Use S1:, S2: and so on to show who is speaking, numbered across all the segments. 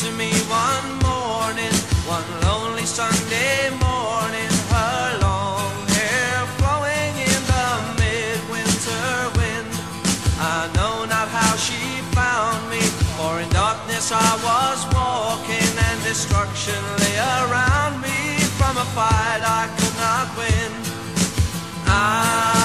S1: to me one morning, one lonely Sunday morning, her long hair flowing in the midwinter wind. I know not how she found me, for in darkness I was walking and destruction lay around me from a fight I could not win. I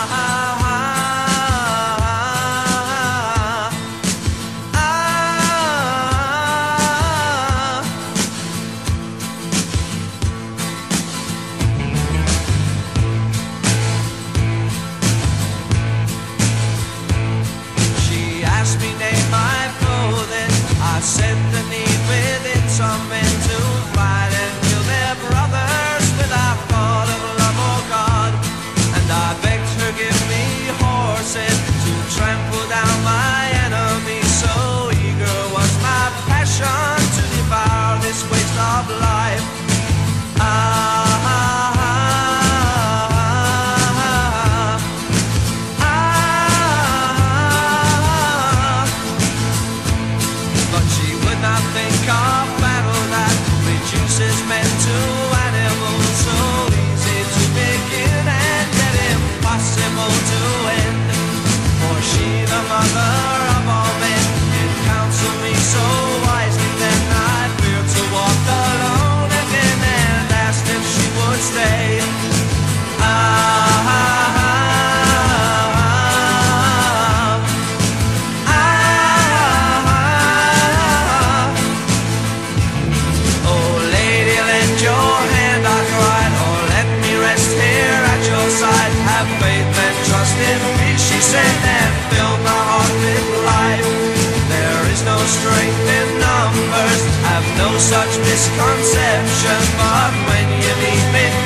S1: In me, she said that filled my heart with life. There is no strength in numbers, I've no such misconception, but when you meet me.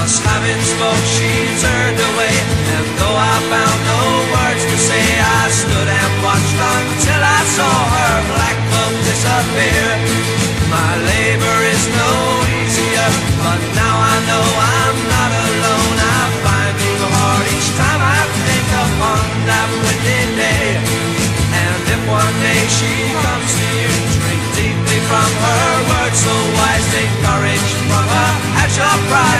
S1: Thus having spoke, she turned away. And though I found no words to say, I stood and watched until I saw her black boat disappear. My labor is no easier, but now I know I'm not alone. I find it hard each time I think upon that windy day. And if one day she comes to you, drink deeply from her words so wise, take courage from her at your pride.